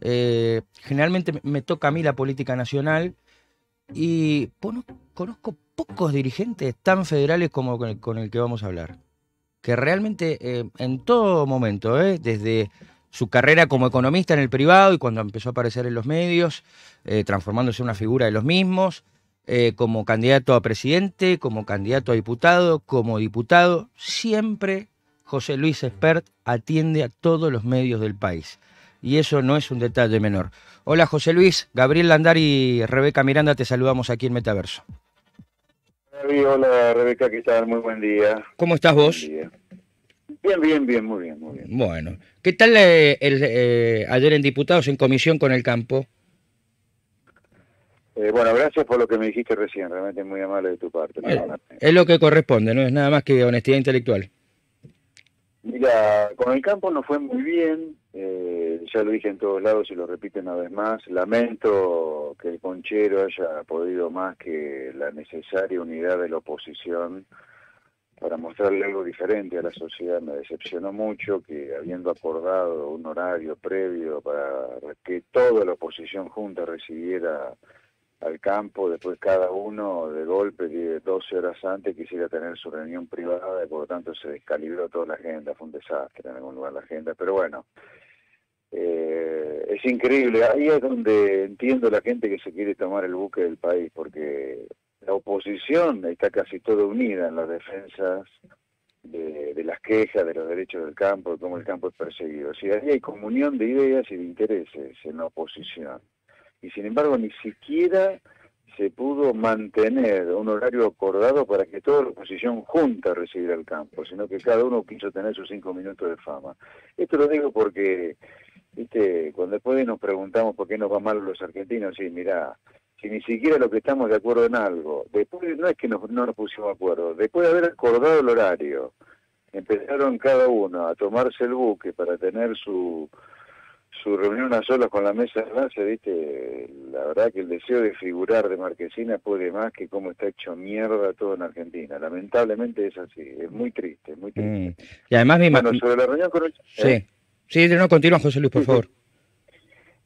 Eh, generalmente me toca a mí la política nacional y conozco pocos dirigentes tan federales como con el, que vamos a hablar. Que realmente eh, en todo momento, eh, desde su carrera como economista en el privado y cuando empezó a aparecer en los medios, transformándose en una figura de los mismos, como candidato a presidente, como candidato a diputado, como diputado, siempre José Luis Espert atiende a todos los medios del país. Y eso no es un detalle menor. Hola José Luis, Gabriel Landar y Rebeca Miranda te saludamos aquí en Metaverso. Hola Rebeca, ¿qué tal? Muy buen día. ¿Cómo estás vos? Bien, bien, bien, muy bien, muy bien. Bueno, ¿qué tal eh, el, eh, ayer en diputados en comisión con el campo? Eh, bueno, gracias por lo que me dijiste recién, realmente muy amable de tu parte. es lo que corresponde, no es nada más que honestidad intelectual. Mira, con el campo no fue muy bien, eh, ya lo dije en todos lados y lo repito una vez más, lamento que el conchero haya podido más que la necesaria unidad de la oposición para mostrarle algo diferente a la sociedad. Me decepcionó mucho que habiendo acordado un horario previo para que toda la oposición junta recibiera al campo, después cada uno de golpe, 12 horas antes, quisiera tener su reunión privada y por lo tanto se descalibró toda la agenda, fue un desastre en algún lugar la agenda, pero bueno, eh, es increíble, ahí es donde entiendo la gente que se quiere tomar el buque del país, porque la oposición está casi toda unida en las defensas de, las quejas, de los derechos del campo, de cómo el campo es perseguido. O ahí hay comunión de ideas y de intereses en la oposición y sin embargo ni siquiera se pudo mantener un horario acordado para que toda la oposición junta recibiera el campo, sino que cada uno quiso tener sus cinco minutos de fama. Esto lo digo porque, viste, cuando después nos preguntamos por qué nos va mal los argentinos, sí, mira, si ni siquiera lo que estamos de acuerdo en algo, después no es que no nos pusimos de acuerdo, después de haber acordado el horario, empezaron cada uno a tomarse el buque para tener su su reunión a solas con la mesa de enlace, viste, la verdad que el deseo de figurar de Marquesina puede más que cómo está hecho mierda todo en Argentina. Lamentablemente es así, es muy triste, muy triste. Mm. Y además mi bueno, sobre la reunión con el... Sí, ¿eh? sí, no, continúa José Luis, por favor.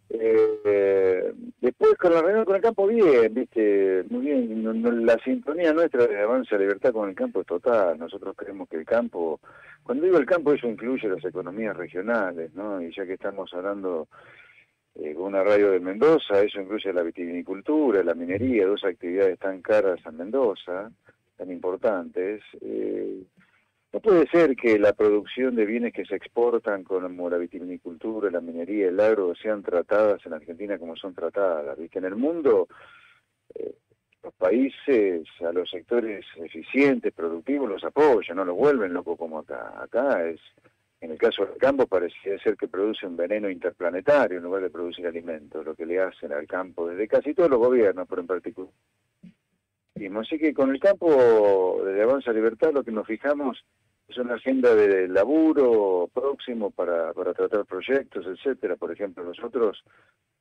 Eh, después con la reunión con el campo, bien, viste, muy bien, la sintonía nuestra de avance a libertad con el campo es total, nosotros creemos que el campo cuando digo el campo, eso incluye las economías regionales, ¿no? Y ya que estamos hablando eh, con una radio de Mendoza, eso incluye la vitivinicultura, la minería, dos actividades tan caras en Mendoza, tan importantes. Eh, no puede ser que la producción de bienes que se exportan como la vitivinicultura, la minería, el agro, sean tratadas en Argentina como son tratadas. ¿viste? En el mundo, eh, los países a los sectores eficientes, productivos, los apoyan, no los vuelven locos como acá. Acá es, en el caso del campo, parecía ser que produce un veneno interplanetario en lugar de producir alimentos, lo que le hacen al campo desde casi todos los gobiernos, pero en particular. Así que con el campo de Avanza Libertad lo que nos fijamos es una agenda de laburo próximo para, para tratar proyectos, etcétera. Por ejemplo, nosotros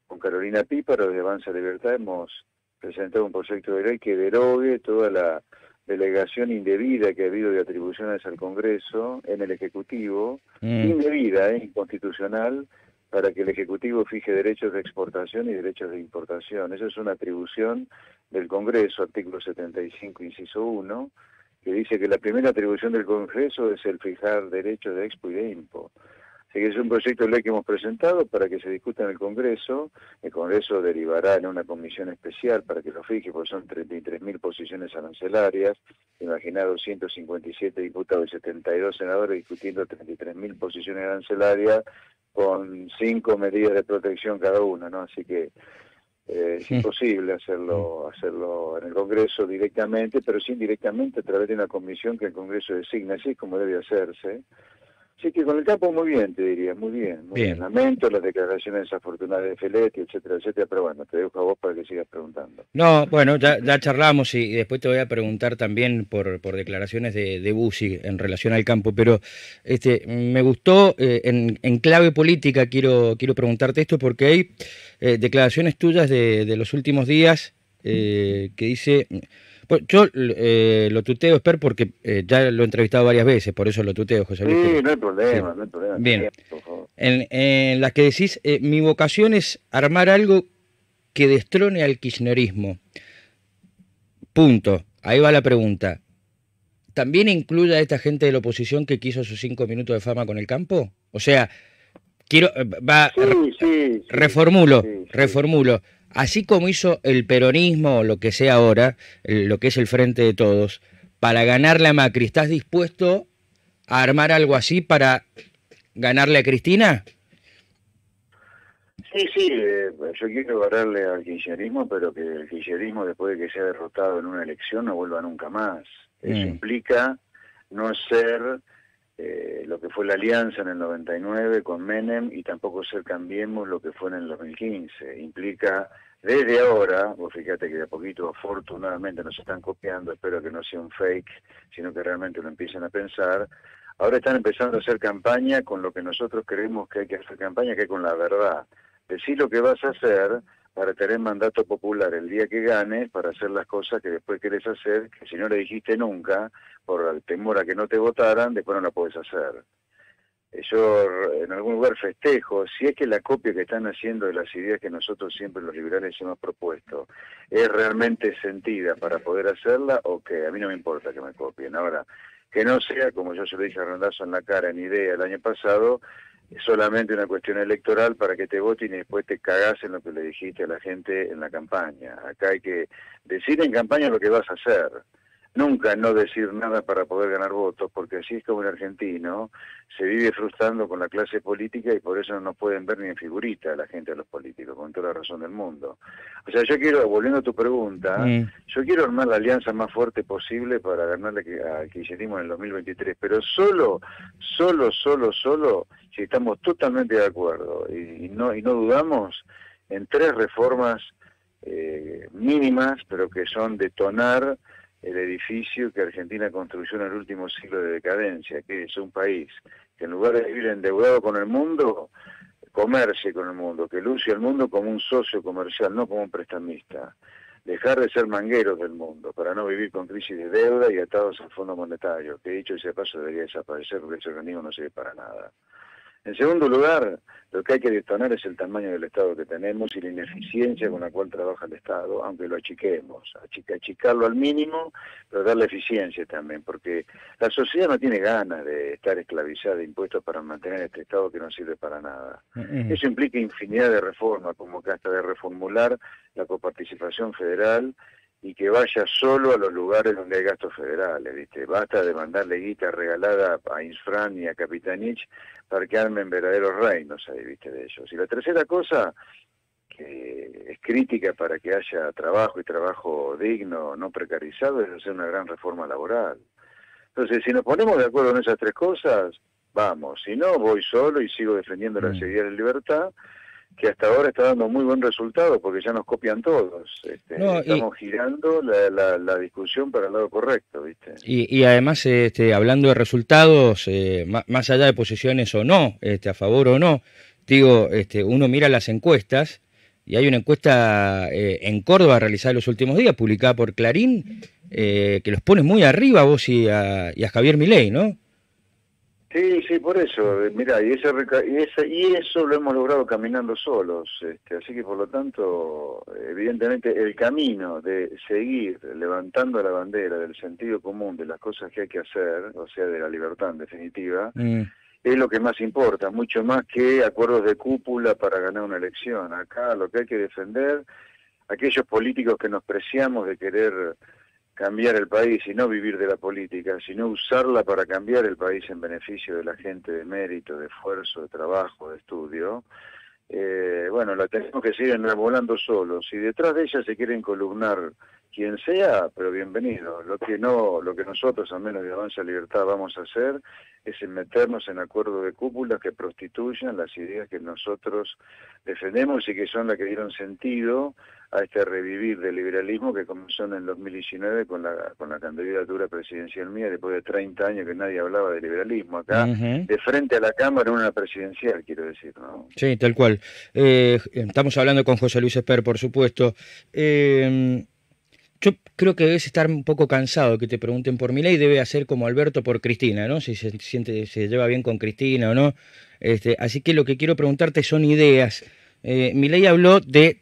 con Carolina Píparo de Avanza Libertad hemos presentar un proyecto de ley que derogue toda la delegación indebida que ha habido de atribuciones al Congreso en el Ejecutivo, mm. indebida, ¿eh? inconstitucional, para que el Ejecutivo fije derechos de exportación y derechos de importación. Esa es una atribución del Congreso, artículo 75, inciso 1, que dice que la primera atribución del Congreso es el fijar derechos de expo y de impo que es un proyecto de ley que hemos presentado para que se discuta en el Congreso. El Congreso derivará en una comisión especial para que lo fije, porque son 33.000 posiciones arancelarias. Imaginá 257 diputados y 72 senadores discutiendo 33.000 posiciones arancelarias con cinco medidas de protección cada una, ¿no? Así que eh, es imposible hacerlo hacerlo en el Congreso directamente, pero sí indirectamente a través de una comisión que el Congreso designa, así es como debe hacerse. Sí, que con el campo muy bien, te diría, muy bien. Muy bien. Lamento las declaraciones desafortunadas de Feletti, etcétera, etcétera, pero bueno, te dejo a vos para que sigas preguntando. No, bueno, ya, ya charlamos y, después te voy a preguntar también por, por declaraciones de, de Bussi en relación al campo, pero este me gustó, eh, en, en, clave política quiero, quiero preguntarte esto porque hay eh, declaraciones tuyas de, de, los últimos días eh, que dice Pues yo eh, lo tuteo, Esper, porque eh, ya lo he entrevistado varias veces, por eso lo tuteo, José Luis. Sí, no hay problema, no hay problema. Bien. En, en las que decís, eh, mi vocación es armar algo que destrone al kirchnerismo. Punto. Ahí va la pregunta. ¿También incluye a esta gente de la oposición que quiso sus cinco minutos de fama con el campo? O sea, quiero, va, Sí, sí, reformulo, reformulo. Así como hizo el peronismo o lo que sea ahora, lo que es el frente de todos, para ganarle a Macri, ¿estás dispuesto a armar algo así para ganarle a Cristina? Sí, sí, eh, yo quiero ganarle al kirchnerismo, pero que el kirchnerismo, después de que sea derrotado en una elección, no vuelva nunca más. Eso Mm. implica no ser eh, lo que fue la alianza en el 99 con Menem y tampoco ser Cambiemos lo que fue en el 2015. Implica, desde ahora, vos fíjate que de a poquito, afortunadamente, nos están copiando, espero que no sea un fake, sino que realmente lo empiecen a pensar. Ahora están empezando a hacer campaña con lo que nosotros creemos que hay que hacer campaña, que es con la verdad. Decir lo que vas a hacer para tener mandato popular el día que ganes, para hacer las cosas que después querés hacer, que si no le dijiste nunca, por el temor a que no te votaran, después no la podés hacer. Yo en algún lugar festejo, si es que la copia que están haciendo de las ideas que nosotros siempre los liberales hemos propuesto es realmente sentida para poder hacerla, o que a mí no me importa que me copien. Ahora, que no sea, como yo se lo dije a Rondazo en la cara en idea el año pasado, es solamente una cuestión electoral para que te voten y después te cagás en lo que le dijiste a la gente en la campaña. Acá hay que decir en campaña lo que vas a hacer. Nunca no decir nada para poder ganar votos, porque así es como el argentino se vive frustrando con la clase política y por eso no nos pueden ver ni en figurita a la gente, a los políticos, con toda la razón del mundo. O sea, yo quiero, volviendo a tu pregunta, yo quiero armar la alianza más fuerte posible para ganarle que- al kirchnerismo en el 2023, pero solo, solo, solo, solo si estamos totalmente de acuerdo y, y no y no dudamos en tres reformas eh, mínimas, pero que son detonar el edificio que Argentina construyó en el último siglo de decadencia, que es un país que en lugar de vivir endeudado con el mundo, comercie con el mundo, que luce al mundo como un socio comercial, no como un prestamista. Dejar de ser mangueros del mundo para no vivir con crisis de deuda y atados al Fondo Monetario, que dicho ese paso debería desaparecer porque ese organismo no sirve para nada. En segundo lugar, lo que hay que detonar es el tamaño del Estado que tenemos y la ineficiencia con la cual trabaja el Estado, aunque lo achiquemos, achica- achicarlo al mínimo, pero darle eficiencia también, porque la sociedad no tiene ganas de estar esclavizada de impuestos para mantener este Estado que no sirve para nada. Eso implica infinidad de reformas, como que hasta de reformular la coparticipación federal y que vaya solo a los lugares donde hay gastos federales, ¿viste? Basta de mandarle guita regalada a Insfran y a Capitanich para que armen verdaderos reinos ahí, ¿viste? De ellos. Y la tercera cosa, que es crítica para que haya trabajo y trabajo digno, no precarizado, es hacer una gran reforma laboral. Entonces, si nos ponemos de acuerdo en esas tres cosas, vamos. Si no, voy solo y sigo defendiendo la Mm. seguridad y la libertad, que hasta ahora está dando muy buen resultado porque ya nos copian todos. Este, No, y- estamos girando la, la, la discusión para el lado correcto, ¿viste? Y, y además, este, hablando de resultados, eh, ma- más allá de posiciones o no, este, a favor o no, digo, este, uno mira las encuestas y hay una encuesta eh, en Córdoba realizada en los últimos días, publicada por Clarín, eh, que los pone muy arriba a vos y a, y a Javier Milei, ¿no? Sí, sí, por eso. Mira, y, ese y, ese- y eso lo hemos logrado caminando solos. Este, así que, por lo tanto, evidentemente, el camino de seguir levantando la bandera del sentido común de las cosas que hay que hacer, o sea, de la libertad en definitiva, Mm, es lo que más importa, mucho más que acuerdos de cúpula para ganar una elección. Acá lo que hay que defender, aquellos políticos que nos preciamos de querer cambiar el país y no vivir de la política, sino usarla para cambiar el país en beneficio de la gente de mérito, de esfuerzo, de trabajo, de estudio, eh, bueno, la tenemos que seguir enarbolando solos. Si detrás de ella se quieren columnar quien sea, pero bienvenido. Lo que no, lo que nosotros, al menos de Avanza Libertad, vamos a hacer es meternos en acuerdos de cúpulas que prostituyan las ideas que nosotros defendemos y que son las que dieron sentido a este revivir del liberalismo que comenzó en el 2019 con la, con la candidatura presidencial mía después de 30 años que nadie hablaba de liberalismo acá, de frente a la Cámara una presidencial, quiero decir, ¿no? Sí, tal cual. Eh, estamos hablando con José Luis Esper, por supuesto. Eh, Yo creo que debes estar un poco cansado que te pregunten por Milei, debe hacer como Alberto por Cristina, ¿no? Si se siente, se lleva bien con Cristina o no. Este, así que lo que quiero preguntarte son ideas. Eh, Milei habló de,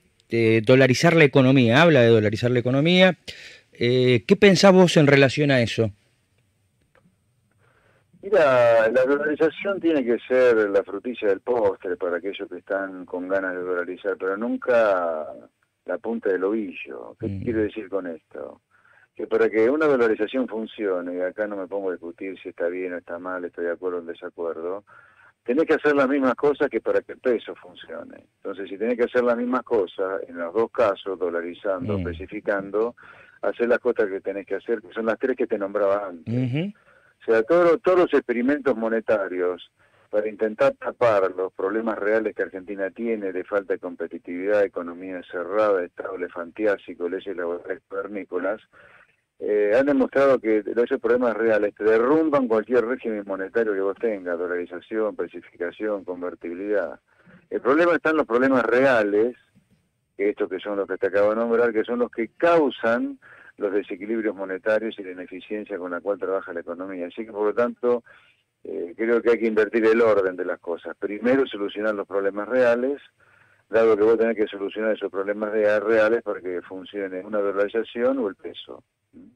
dolarizar la economía, habla de dolarizar la economía. Eh, ¿Qué pensás vos en relación a eso? Mira, la dolarización tiene que ser la frutilla del postre para aquellos que están con ganas de dolarizar, pero nunca la punta del ovillo. ¿Qué mm. quiero decir con esto? Que para que una dolarización funcione, y acá no me pongo a discutir si está bien o está mal, estoy de acuerdo o en desacuerdo, tenés que hacer las mismas cosas que para que el peso funcione. Entonces, si tenés que hacer las mismas cosas, en los dos casos, dolarizando, especificando, hacer las cosas que tenés que hacer, que son las tres que te nombraba antes. O sea, todos los experimentos monetarios para intentar tapar los problemas reales que Argentina tiene de falta de competitividad, economía cerrada, estado elefantiásico, leyes laborales pernícolas, eh, han demostrado que esos problemas reales te derrumban cualquier régimen monetario que vos tengas, dolarización, precificación, convertibilidad. El problema están los problemas reales, estos que son los que te acabo de nombrar, que son los que causan los desequilibrios monetarios y la ineficiencia con la cual trabaja la economía. Así que, por lo tanto, eh, creo que hay que invertir el orden de las cosas. Primero, solucionar los problemas reales, dado que vos tenés que solucionar esos problemas reales para que funcione una dolarización o el peso.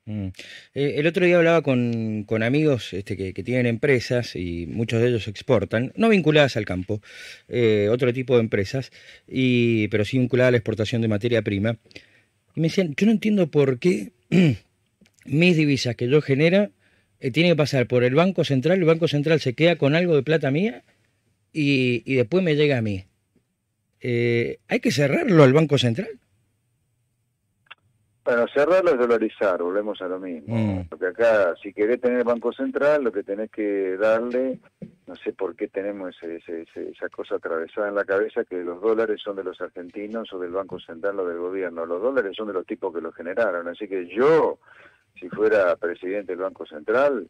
Mm. Eh, el otro día hablaba con, amigos este, que, tienen empresas y muchos de ellos exportan, no vinculadas al campo, eh, otro tipo de empresas, y, pero sí vinculadas a la exportación de materia prima. Y me decían, yo no entiendo por qué mis divisas que yo genera eh, tienen que pasar por el Banco Central, el Banco Central se queda con algo de plata mía y, después me llega a mí. Eh, ¿Hay que cerrarlo al Banco Central? Bueno, cerrarlo es dolarizar, volvemos a lo mismo. Mm. Porque acá, si querés tener Banco Central, lo que tenés que darle, no sé por qué tenemos esa cosa atravesada en la cabeza, que los dólares son de los argentinos o del Banco Central o del gobierno. Los dólares son de los tipos que los generaron. Así que yo, si fuera presidente del Banco Central,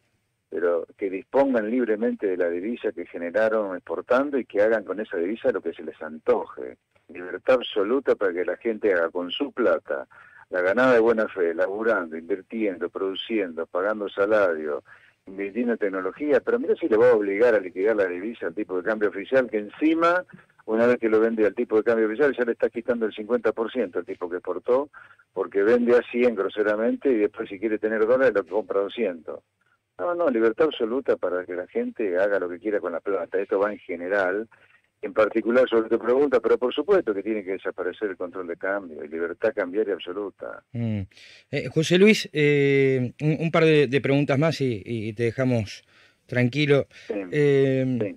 pero que dispongan libremente de la divisa que generaron exportando y que hagan con esa divisa lo que se les antoje. Libertad absoluta para que la gente haga con su plata la ganada de buena fe, laburando, invirtiendo, produciendo, pagando salario, invirtiendo en tecnología, pero mira si le va a obligar a liquidar la divisa al tipo de cambio oficial, que encima, una vez que lo vende al tipo de cambio oficial, ya le está quitando el 50% al tipo que exportó, porque vende a 100 groseramente y después si quiere tener dólares lo compra a 200. No, no, libertad absoluta para que la gente haga lo que quiera con la plata. Esto va en general en particular sobre tu pregunta, pero por supuesto que tiene que desaparecer el control de cambio y libertad cambiaria absoluta. Mm. Eh, José Luis, eh, un, par de, preguntas más y, te dejamos tranquilo. Sí, eh,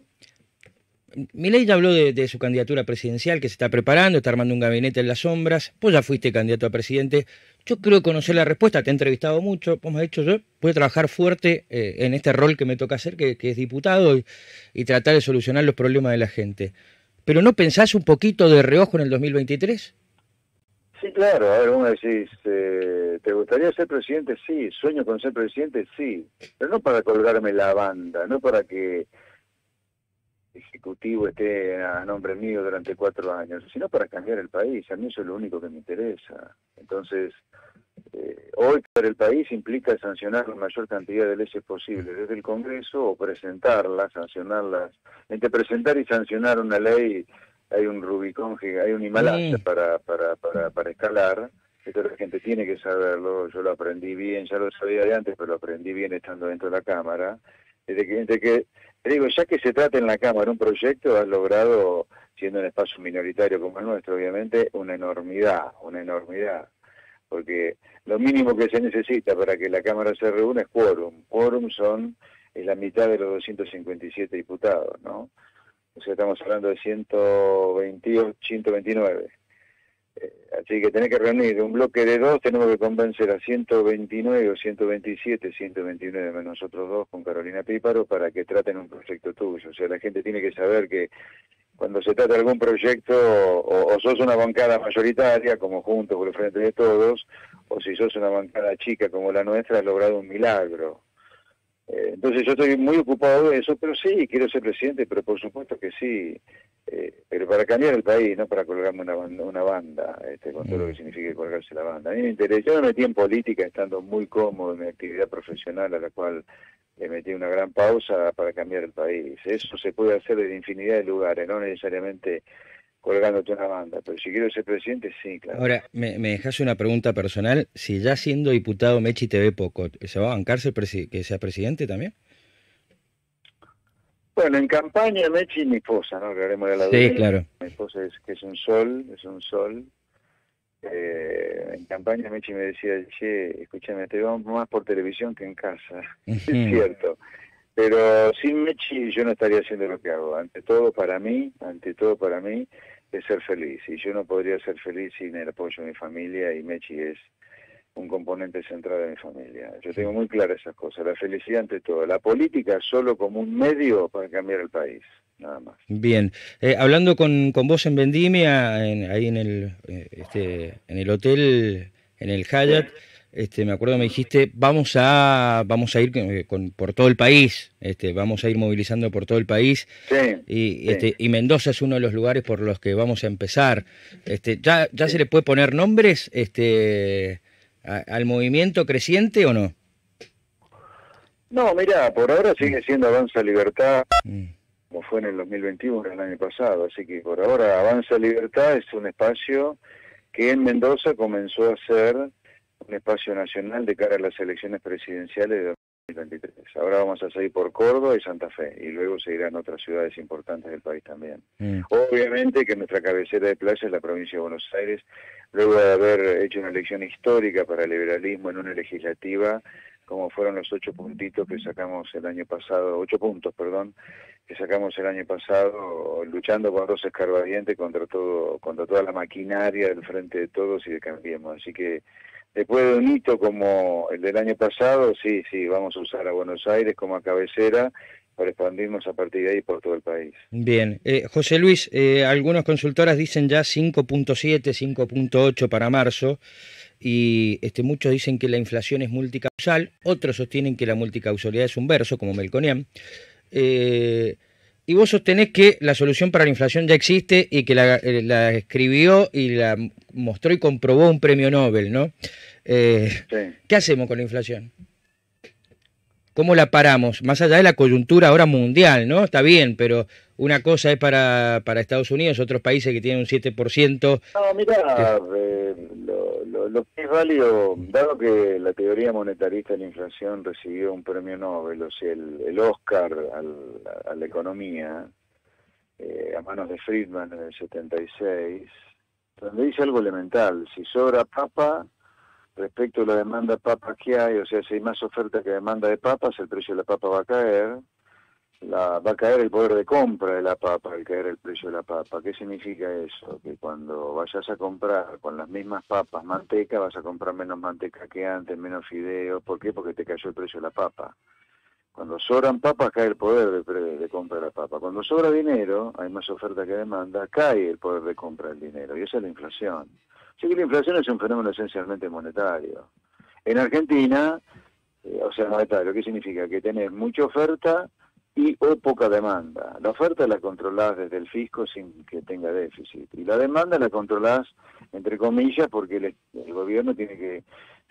Milei ya habló de, su candidatura presidencial, que se está preparando, está armando un gabinete en las sombras. Pues ya fuiste candidato a presidente. Yo creo conocer la respuesta, te he entrevistado mucho, como has dicho yo, puedo trabajar fuerte eh, en este rol que me toca hacer, que, es diputado, y, tratar de solucionar los problemas de la gente. ¿Pero no pensás un poquito de reojo en el 2023? Sí, claro. A ver, vos decís, eh, ¿te gustaría ser presidente? Sí. ¿Sueño con ser presidente? Sí. Pero no para colgarme la banda, no para que ejecutivo esté a nombre mío durante cuatro años, sino para cambiar el país. A mí eso es lo único que me interesa. Entonces, eh, hoy para el país implica sancionar la mayor cantidad de leyes posibles desde el Congreso o presentarlas, sancionarlas. Entre presentar y sancionar una ley hay un Rubicón, hay un Himalaya para, para, para, para escalar. Esto la gente tiene que saberlo. Yo lo aprendí bien, ya lo sabía de antes, pero lo aprendí bien estando dentro de la Cámara. Desde que, desde que digo, ya que se trata en la Cámara un proyecto, has logrado, siendo un espacio minoritario como el nuestro, obviamente, una enormidad, una enormidad. Porque lo mínimo que se necesita para que la Cámara se reúna es quórum. Quórum son es la mitad de los 257 diputados, ¿no? O sea, estamos hablando de 128, 129. Eh, así que tenés que reunir un bloque de dos, tenemos que convencer a 129 o 127, 129 menos nosotros dos con Carolina Píparo para que traten un proyecto tuyo. O sea, la gente tiene que saber que cuando se trata de algún proyecto, o, sos una bancada mayoritaria, como juntos por el frente de todos, o si sos una bancada chica como la nuestra, has logrado un milagro. Eh, entonces yo estoy muy ocupado de eso, pero sí, quiero ser presidente, pero por supuesto que sí, eh, pero para cambiar el país, no para colgarme una banda, una banda este, con todo lo que mm. significa colgarse la banda. A mí me interesa, yo me metí en política estando muy cómodo en mi actividad profesional, a la cual le metí una gran pausa para cambiar el país. Eso se puede hacer en infinidad de lugares, no necesariamente colgándote una banda. Pero si quiero ser presidente, sí, claro. Ahora, me, me dejas una pregunta personal. Si ya siendo diputado Mechi te ve poco, ¿se va a bancarse que sea presidente también? Bueno, en campaña Mechi y mi esposa, ¿no? Que haremos la Sí, claro. Mi esposa es que es un sol, es un sol. Eh, en campaña Mechi me decía, che, escúchame, te vamos más por televisión que en casa. es cierto. Pero sin Mechi yo no estaría haciendo lo que hago. Ante todo para mí, ante todo para mí, es ser feliz. Y yo no podría ser feliz sin el apoyo de mi familia y Mechi es un componente central de mi familia. Yo tengo muy claras esas cosas. La felicidad ante todo. La política solo como un medio para cambiar el país. Nada más. Bien, eh, hablando con, con vos en Vendimia, ahí en el, eh, este, en el hotel, en el Hyatt, este, me acuerdo me dijiste, vamos a, vamos a ir eh, con, por todo el país, este, vamos a ir movilizando por todo el país. y, Este, y Mendoza es uno de los lugares por los que vamos a empezar. Este, ¿Ya, ya se le puede poner nombres este, al movimiento creciente o no? No, mira, por ahora sigue siendo Avanza Libertad, mm. como fue en el 2021, el año pasado. Así que por ahora Avanza Libertad es un espacio que en Mendoza comenzó a ser un espacio nacional de cara a las elecciones presidenciales de 2023. Ahora vamos a seguir por Córdoba y Santa Fe y luego seguirán otras ciudades importantes del país también. Mm. Obviamente que nuestra cabecera de playa es la provincia de Buenos Aires, luego de haber hecho una elección histórica para el liberalismo en una legislativa, como fueron los ocho puntitos que sacamos el año pasado, ocho puntos, perdón, que sacamos el año pasado luchando con dos escarbadientes contra todo, contra toda la maquinaria del frente de todos y de Cambiemos. Así que Después de un hito como el del año pasado, sí, sí, vamos a usar a Buenos Aires como cabecera para expandirnos a partir de ahí por todo el país. Bien, eh, José Luis, eh, algunas consultoras dicen ya 5.7, 5.8 para marzo y este, muchos dicen que la inflación es multicausal, otros sostienen que la multicausalidad es un verso, como Melconian. Eh, y vos sostenés que la solución para la inflación ya existe y que la, eh, escribió y la mostró y comprobó un premio Nobel, ¿no? Eh, ¿Qué hacemos con la inflación? ¿Cómo la paramos? Más allá de la coyuntura ahora mundial, ¿no? Está bien, pero una cosa es para, para Estados Unidos, otros países que tienen un 7%. No, mira, eh, lo, que es válido, dado que la teoría monetarista de la inflación recibió un premio Nobel, o sea, el, Oscar a la economía, eh, a manos de Friedman en el 76, donde dice algo elemental, si sobra papa, respecto a la demanda de papa que hay, o sea, si hay más oferta que demanda de papas, el precio de la papa va a caer, la, va a caer el poder de compra de la papa al caer el precio de la papa. ¿Qué significa eso? Que cuando vayas a comprar con las mismas papas manteca, vas a comprar menos manteca que antes, menos fideos. ¿Por qué? Porque te cayó el precio de la papa. Cuando sobran papas, cae el poder de, de, compra de la papa. Cuando sobra dinero, hay más oferta que demanda, cae el poder de compra del dinero. Y esa es la inflación. Así que la inflación es un fenómeno esencialmente monetario. En Argentina, eh, o sea, monetario, ¿qué significa? Que tenés mucha oferta y o poca demanda. La oferta la controlás desde el fisco sin que tenga déficit y la demanda la controlás entre comillas porque el, gobierno tiene que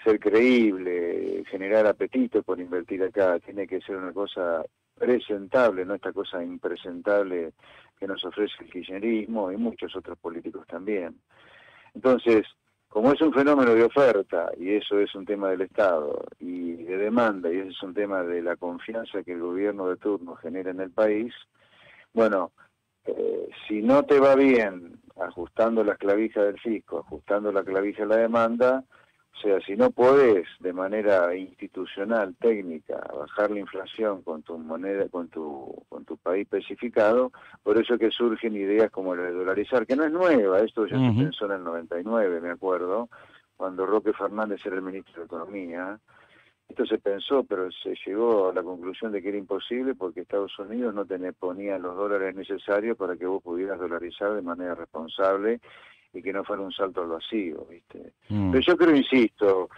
ser creíble, generar apetito por invertir acá, tiene que ser una cosa presentable, no esta cosa impresentable que nos ofrece el kirchnerismo y muchos otros políticos también. Entonces, como es un fenómeno de oferta, y eso es un tema del Estado, y de demanda, y eso es un tema de la confianza que el gobierno de turno genera en el país, bueno, eh, si no te va bien ajustando la clavija del fisco, ajustando la clavija de la demanda, o sea, si no podés de manera institucional, técnica, bajar la inflación con tu moneda, con tu, con tu país especificado, por eso es que surgen ideas como la de dolarizar, que no es nueva, esto ya se pensó en el 99, me acuerdo, cuando Roque Fernández era el ministro de Economía. Esto se pensó, pero se llegó a la conclusión de que era imposible porque Estados Unidos no te ponía los dólares necesarios para que vos pudieras dolarizar de manera responsable y que no fuera un salto al vacío, ¿viste? Mm. Pero yo creo, insisto,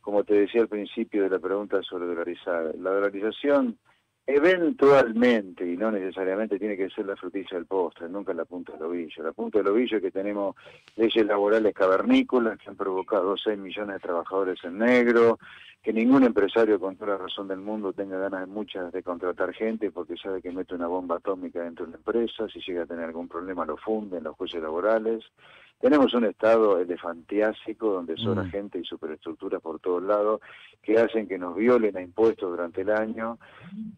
como te decía al principio de la pregunta sobre dolarizar. La dolarización eventualmente, y no necesariamente tiene que ser la frutilla del postre, nunca la punta del ovillo. La punta del ovillo es que tenemos leyes laborales cavernícolas que han provocado 6 millones de trabajadores en negro, que ningún empresario con toda la razón del mundo tenga ganas muchas de contratar gente porque sabe que mete una bomba atómica dentro de la empresa, si llega a tener algún problema lo funden los jueces laborales. Tenemos un estado elefantiásico donde sobra mm. gente y superestructuras por todos lados que hacen que nos violen a impuestos durante el año.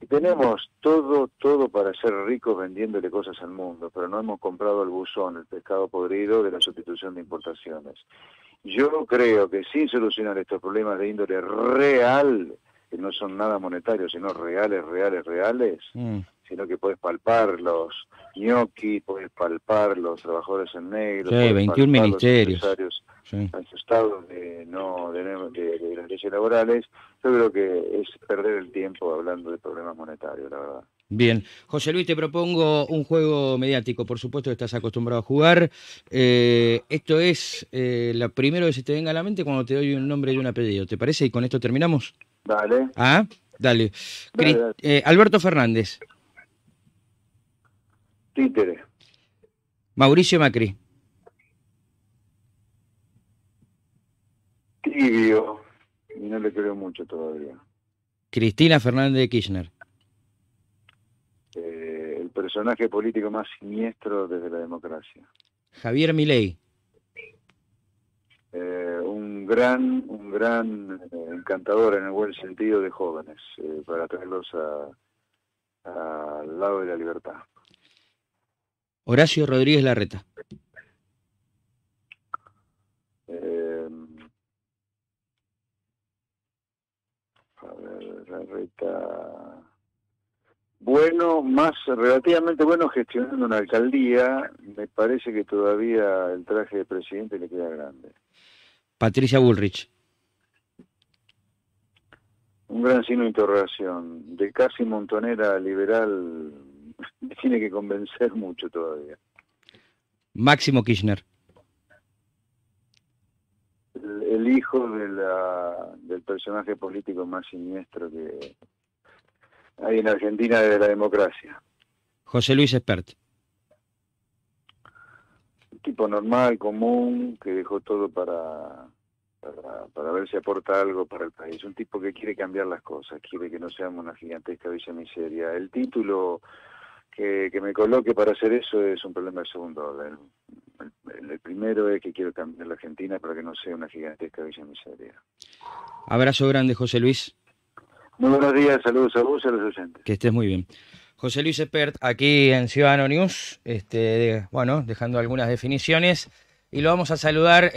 Y tenemos todo, todo para ser ricos vendiéndole cosas al mundo, pero no hemos comprado el buzón, el pescado podrido de la sustitución de importaciones. Yo creo que sin solucionar estos problemas de índole real, que no son nada monetarios, sino reales, reales, reales, mm. Sino que puedes palpar los ñoquis, puedes palpar los trabajadores en negro, sí, 21 ministerios. Los sí. asustados de, no, de, de las leyes laborales, yo creo que es perder el tiempo hablando de problemas monetarios, la verdad. Bien, José Luis, te propongo un juego mediático, por supuesto que estás acostumbrado a jugar. Eh, esto es eh, lo primero que se te venga a la mente cuando te doy un nombre y un apellido, ¿te parece? Y con esto terminamos. Dale. Ah, dale. Eh, Alberto Fernández. Títere. Mauricio Macri. Tibio. Y no le creo mucho todavía. Cristina Fernández de Kirchner personaje político más siniestro desde la democracia. Javier Milei. Eh, un gran, un gran eh, encantador en el buen sentido de jóvenes, eh, para traerlos al lado de la libertad. Horacio Rodríguez Larreta. a ver, Larreta bueno, más relativamente bueno gestionando una alcaldía, me parece que todavía el traje de presidente le queda grande. Patricia Bullrich. Un gran signo de interrogación. De casi montonera liberal me tiene que convencer mucho todavía. Máximo Kirchner. El, hijo de la, del personaje político más siniestro que, ahí en Argentina de la democracia. José Luis Espert. Un tipo normal, común, que dejó todo para, para, ver si aporta algo para el país. Un tipo que quiere cambiar las cosas, quiere que no seamos una gigantesca villa miseria. El título que, que, me coloque para hacer eso es un problema de segundo orden. El, el, primero es que quiero cambiar la Argentina para que no sea una gigantesca villa miseria. Abrazo grande, José Luis. Muy buenos días, saludos a vos y a los oyentes. Que estés muy bien. José Luis Espert, aquí en Ciudadano News, este, bueno, dejando algunas definiciones, y lo vamos a saludar.